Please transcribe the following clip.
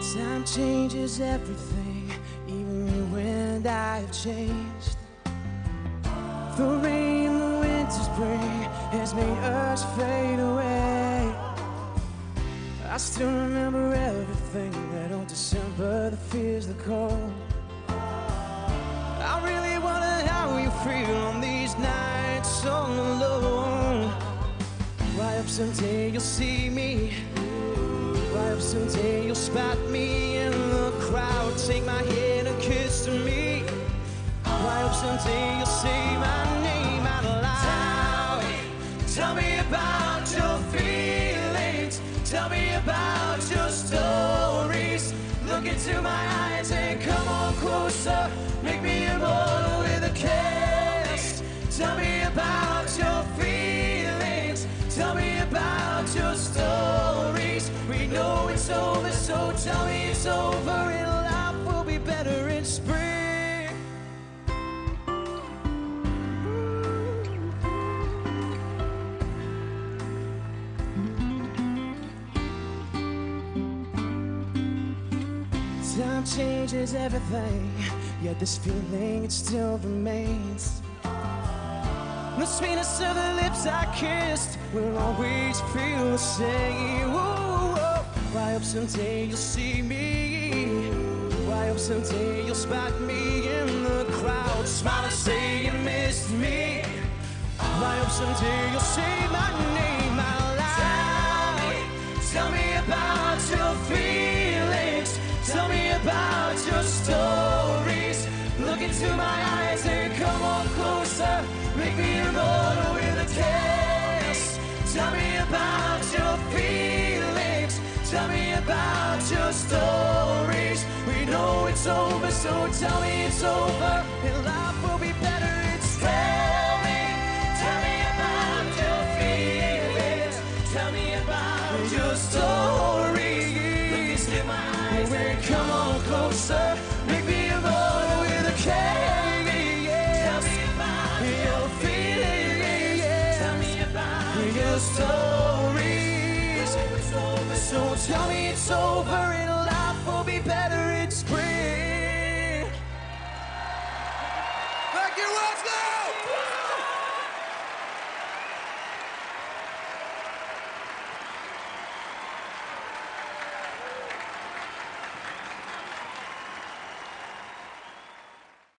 Time changes everything, even you and I have changed. The rain, the winter, spring has made us fade away. I still remember everything that on December, the fears, the cold. I really wonder how you feel on these nights all alone. Why up someday you'll see me? Up someday you'll spot me in the crowd? Take my hand and kiss to me. Up someday you'll say my name out loud? Tell me about your feelings. Tell me about your stories. Look into my eyes and come on closer. Make me immortal with a kiss. Tell me about your feelings. Tell me about your stories. Over, so tell me it's over and life will be better in spring. Time changes everything, yet this feeling it still remains. The sweetness of the lips I kissed will always feel the same. Whoa. Why up someday you'll see me? Why up someday you'll spot me in the crowd? Smile and say you missed me. Why up someday you'll say my name out loud? Tell me about your feelings. Tell me about your stories. Look into my eyes and come on closer. Make me immortal with a kiss. Tell me about your stories. We know it's over, so tell me it's over. And life will be better. It's tell me, tell me about your feelings. Tell me about your stories. Look into my eyes and come on closer. Make me a immortal with a kiss. Tell me about your feelings. Tell me about your stories. So tell me it's over and life will be better in spring. Thank you, Wesley!